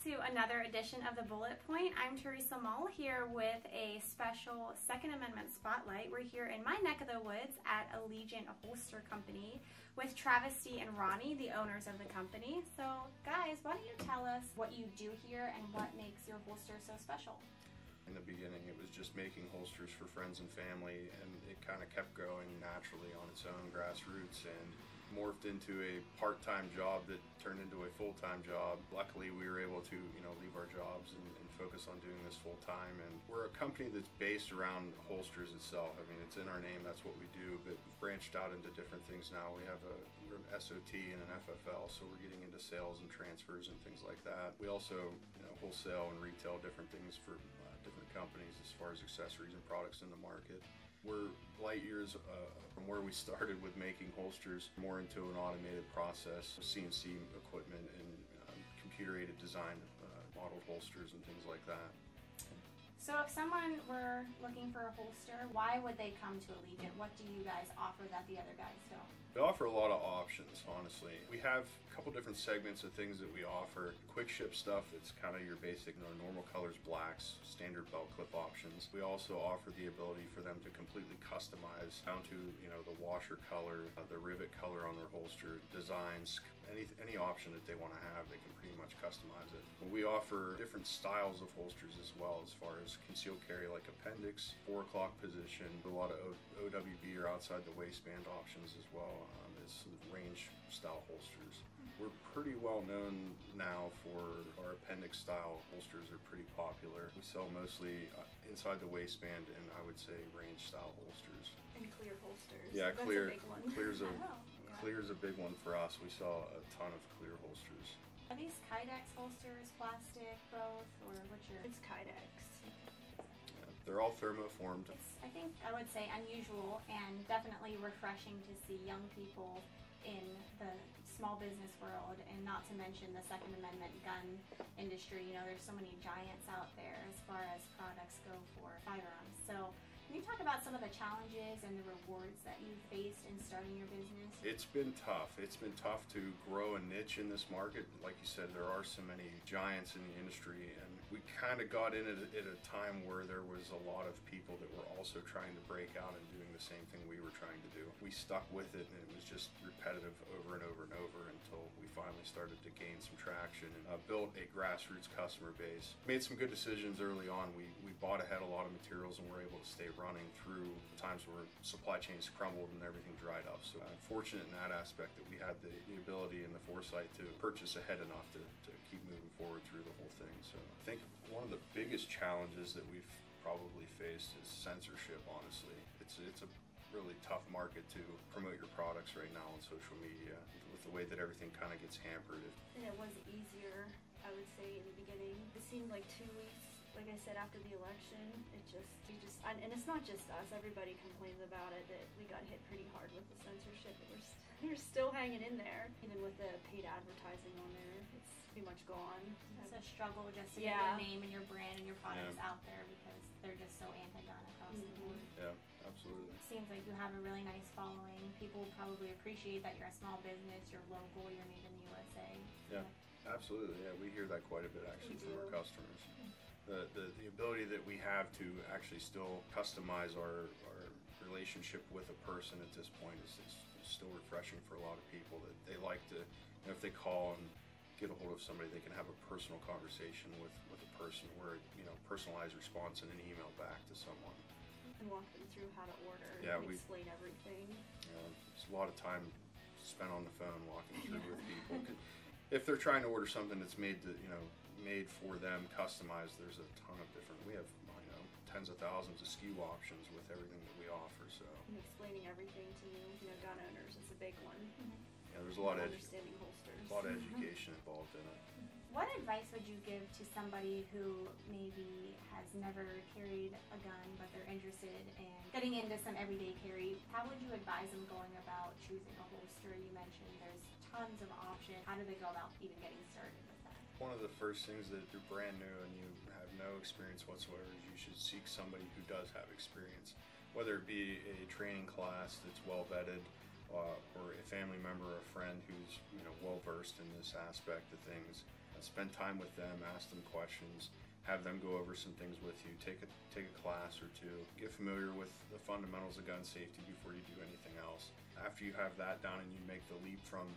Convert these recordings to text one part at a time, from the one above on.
to another edition of the Bullet Point. I'm Teresa Mull here with a special Second Amendment spotlight. We're here in my neck of the woods at Allegiant Holster Company with Travesty and Ronnie, the owners of the company. So, guys, why don't you tell us what you do here and what makes your holster so special? In the beginning, it was just making holsters for friends and family, and it kind of kept growing naturally on its own grassroots and morphed into a part-time job that turned into a full-time job. Luckily, we were able to, you know, leave our jobs and, and focus on doing this full-time. And we're a company that's based around holsters itself. I mean, it's in our name, that's what we do, but we've branched out into different things now. We have a we're an SOT and an FFL, so we're getting into sales and transfers and things like that. We also, you know, wholesale and retail different things for uh, different companies as far as accessories and products in the market. We're light years uh, from where we started with making holsters, more into an automated process, CNC equipment and um, computer aided design, uh, modeled holsters and things like that. So, if someone were looking for a holster, why would they come to Allegiant? What do you guys offer that the other guys don't? We offer a lot of options, honestly. We have a couple different segments of things that we offer. Quick ship stuff that's kind of your basic, you know, normal colors, blacks, standard belt clip options. We also offer the ability for them to completely customize down to, you know, the washer color, uh, the rivet color on their holster, designs, any, any option that they want to have, they can pretty much customize it. We offer different styles of holsters as well as far as concealed carry like appendix, four o'clock position, a lot of OWB or outside the waistband options as well um, is range style holsters. We're pretty well known now for our appendix style holsters are pretty popular. We sell mostly uh, inside the waistband and I would say range style holsters. And clear holsters. Yeah, That's clear. A big one. Clear's a I know, yeah. clear's a big one for us. We sell a ton of clear holsters. Are these Kydex holsters plastic, both, or what's your? It's Kydex. They're all thermoformed. It's, I think I would say unusual and definitely refreshing to see young people in the small business world and not to mention the Second Amendment gun industry. You know, there's so many giants out there as far as products go for firearms. So, can you talk about some of the challenges and the rewards that you faced in starting your business? It's been tough. It's been tough to grow a niche in this market. Like you said, there are so many giants in the industry, and we kind of got in at a, at a time where there was a lot of people that were also trying to break out and doing the same thing we were trying to do. We stuck with it, and it was just repetitive over and over and over until we finally started to gain some traction and uh, built a grassroots customer base. Made some good decisions early on. We bought ahead a lot of materials and were able to stay running through the times where supply chains crumbled and everything dried up. So I'm fortunate in that aspect that we had the, the ability and the foresight to purchase ahead enough to, to keep moving forward through the whole thing. So I think one of the biggest challenges that we've probably faced is censorship, honestly. It's, it's a really tough market to promote your products right now on social media with the way that everything kind of gets hampered. And it was easier, I would say, in the beginning. It seemed like two weeks, like I said, after the election, it just, you just, and and it's not just us. Everybody complains about it that we got hit pretty hard with the censorship. And we're, st- we're still hanging in there, even with the paid advertising on there. It's pretty much gone. It's a struggle just to Yeah. get your name and your brand and your products Yeah. out there because they're just so anti-gun across the Mhm. board. Yeah, absolutely. It seems like you have a really nice following. People probably appreciate that you're a small business, you're local, you're made in the USA. Yeah, absolutely. Yeah, we hear that quite a bit actually We from our do. customers. The, the, the ability that we have to actually still customize our, our relationship with a person at this point is, is, is still refreshing for a lot of people that they like to, you know, if they call and get a hold of somebody, they can have a personal conversation with, with a person where, you know, personalized response and an email back to someone. And walk them through how to order Yeah, and we- explain everything. You know, it's a lot of time spent on the phone walking through with people. If they're trying to order something that's made to, you know, made for them, customized, there's a ton of different. We have, you know, tens of thousands of SKU options with everything that we offer. So, And explaining everything to new, you know, gun owners is a big one. yeah, there's a lot of edu- understanding holsters. a lot of education involved in it. What advice would you give to somebody who maybe has never carried a gun but they're interested in getting into some everyday carry? How would you advise them going about choosing a holster? You mentioned there's tons of options. How do they go about even getting started with that? One of the first things that if you're brand new and you have no experience whatsoever is you should seek somebody who does have experience, whether it be a training class that's well vetted, uh, or a family member or a friend who's you know well versed in this aspect of things. spend time with them, ask them questions, have them go over some things with you, take a take a class or two, get familiar with the fundamentals of gun safety before you do anything else. After you have that done and you make the leap from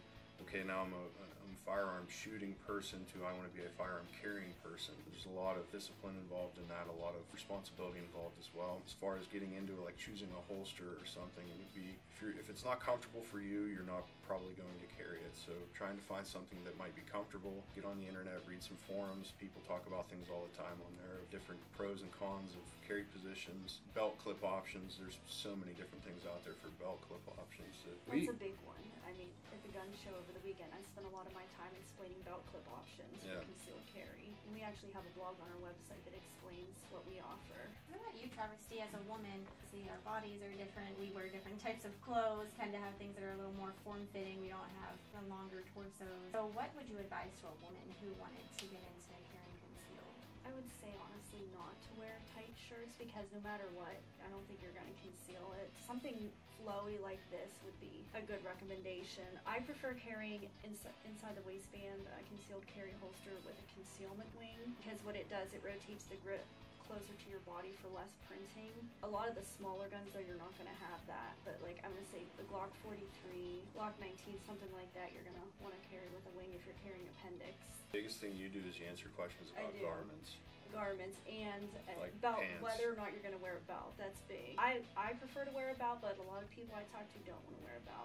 okay, now I'm a, I'm a firearm shooting person to I want to be a firearm carrying person. There's a lot of discipline involved in that, a lot of responsibility involved as well. As far as getting into like choosing a holster or something, it would be if, if it's not comfortable for you, you're not probably going to carry it. So trying to find something that might be comfortable, get on the internet, read some forums. People talk about things all the time on there, different pros and cons of carry positions, belt clip options. There's so many different things out there for belt clip options. That That's a big one. I mean, at the gun show over the weekend, I spent a lot of my time explaining belt clip options Yeah. for concealed carry. And we actually have a blog on our website that explains what we offer. What about you, Travesty, as a woman? See, our bodies are different. We wear different types of clothes, tend to have things that are a little more form fitting. We don't have the longer torsos. So, what would you advise to a woman who wanted to get into carrying concealed? I would say honestly not to wear tight shirts because no matter what, I don't think you're going to conceal it. Something flowy like this would be a good recommendation. I prefer carrying ins- inside the waistband a concealed carry holster with a concealment wing because what it does, it rotates the grip closer to your body for less printing. A lot of the smaller guns though, you're not going to have that. But like I'm going to say the Glock 43, Glock 19, something like that, you're going to want to carry with a wing if you're carrying appendix biggest thing you do is you answer questions about garments. garments and a Like belt pants. whether or not you're going to wear a belt that's big I, I prefer to wear a belt but a lot of people i talk to don't want to wear a belt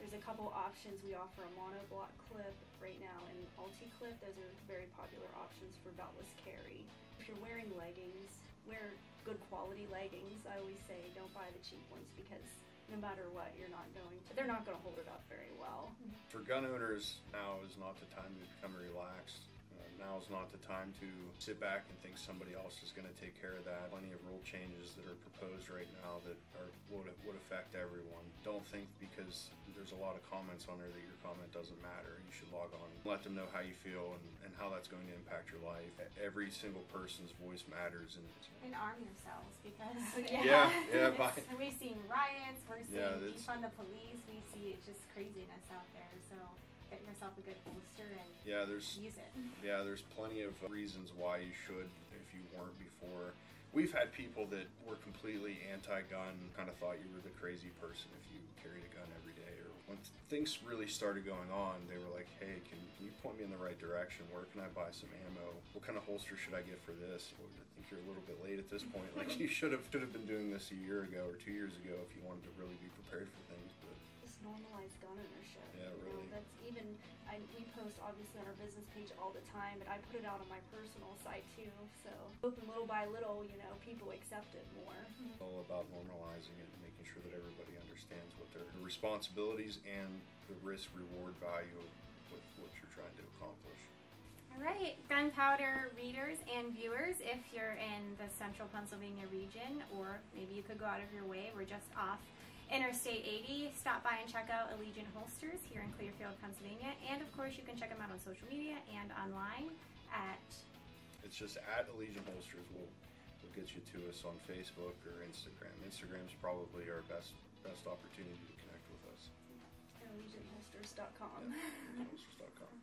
there's a couple options. We offer a monoblock clip right now and multi clip those are very popular options for beltless carry. If you're wearing leggings wear good quality leggings. I always say don't buy the cheap ones because no matter what you're not going to they're not going to hold it up very well. For gun owners, now is not the time to become relaxed. Now is not the time to sit back and think somebody else is going to take care of that. Plenty of rule changes that are proposed right now that are would, would affect everyone. Don't think because there's a lot of comments on there that your comment doesn't matter. You should log on, let them know how you feel and, and how that's going to impact your life. Every single person's voice matters, and it's, And arm yourselves because Yeah, yeah, it's- by- we've seen riots, we're seeing Yeah, that's- defund the police, we see it's just craziness out there. So get yourself a good holster and yeah, there's use it. Yeah, there's plenty of reasons why you should if you weren't before. We've had people that were completely anti-gun, kind of thought you were the crazy person if you carried a gun every day. Or when things really started going on, they were like, "Hey, can, can you point me in the right direction? Where can I buy some ammo? What kind of holster should I get for this?" Well, I think you're a little bit late at this point. Like you should have should have been doing this a year ago or two years ago if you wanted to really be prepared for things. But just normalize gun ownership. Yeah, you really. Know, that's even I, we post obviously on our business page all the time, but I put it out on my personal site too. So little by little, you know, people accept it more. it's all about normalizing it and making sure that everybody understands what their responsibilities and the risk reward value of with what you're trying to accomplish. All right, gunpowder readers and viewers, if you're in the central Pennsylvania region, or maybe you could go out of your way, we're just off Interstate 80. Stop by and check out Allegiant Holsters here in Clearfield, Pennsylvania. And of course, you can check them out on social media and online at It's just at Allegiant Holsters will will get you to us on Facebook or Instagram. Instagram's probably our best best opportunity to connect with us. AllegiantHolsters.com. Yeah, holsters.com.